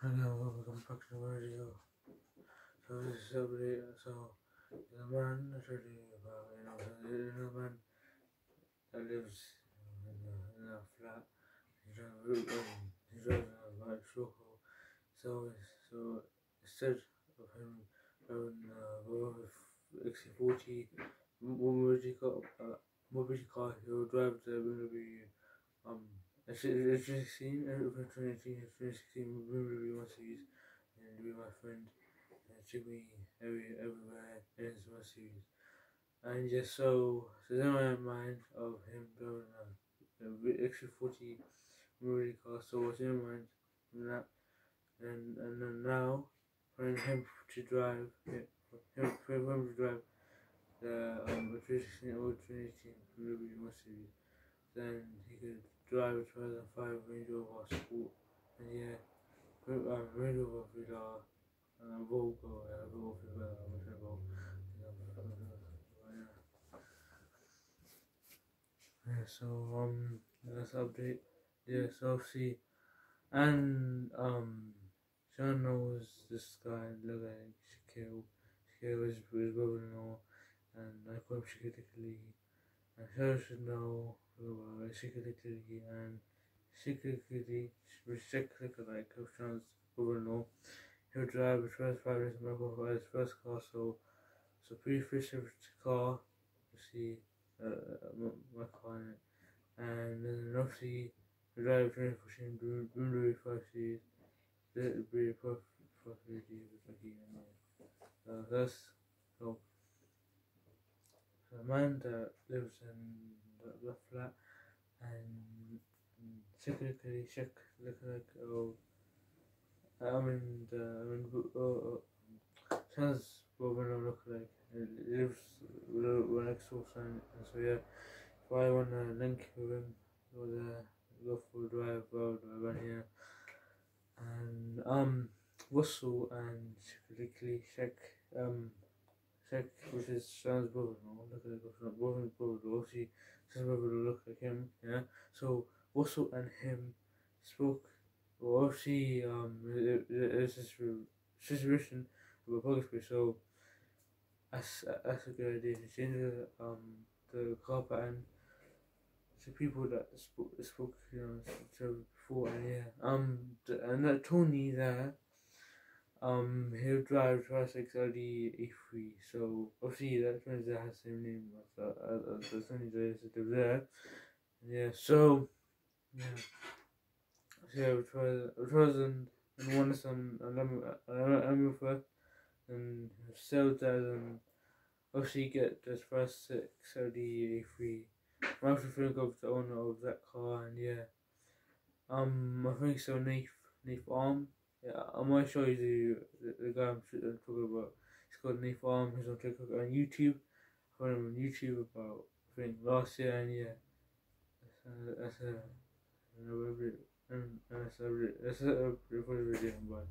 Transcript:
Hello, welcome back to the radio. So this is update. So the man you about, you know, the man that lives in a, in a flat. He drives, um, he drives a white Choco. So so instead of him driving a Volvo XC40 mobility car, uh, mobility car, he'll drive the BMW um it's, it's 2016, over 2018, 2016, really wants to use and be my friend and took me every, everywhere in my series. And just so, so then my mind of him building a, a extra 40 movie car, so what's in mind from that? And, and then now, for him to drive, him, for him to drive the um, 2016 or 2018 movie series, then he could drive a 2005 Range Rover Sport, and yeah, um, Range Rover Villa, and a Volvo, and a Volvo Villa, whichever. Yeah, so um, let's update. Yeah, so see, and um, Sean knows this guy look like Shaquille. Shaquille is his brother-in-law, and I call him Shaquille and Sean should know security and security security questions overall. He'll drive his first five days medical his first car, so it's a pretty efficient car. You see, uh, my car. And then obviously, the drive training for Shane five series. That would be perfect for the lucky and uh, that's so. A man that lives in بفرح شكلك لشكلك أو I'm in the I'm in uh, sounds what when look like lives when I saw and so yeah. If I wanna link with him go there go for drive go drive right here and um whistle and quickly check um with his son's brother no? Look at it his brother look at him yeah so Russell and him spoke well obviously um there's this situation about Puggsbury so that's that's a good idea. To change the um the car pattern to people that spoke spoke you know to before and yeah. Um and that Tony there um he'll drive Tricex LD E3 so obviously that that has the same name as uh, as the Tony there yeah so yeah. So yeah, which was which was in, in one some Amulfa and sell that and obviously get this first six Audi A3. I actually think of the owner of that car and yeah. Um I think so Nath Nath Arm. Yeah, I might show you the, the, the guy I'm talking about. He's called Nate Farm. He's on TikTok and YouTube. I found him on YouTube about I think last year and yeah, that's uh, a uh, that's a that's a, that's a, that's a, that's a pretty funny video, but.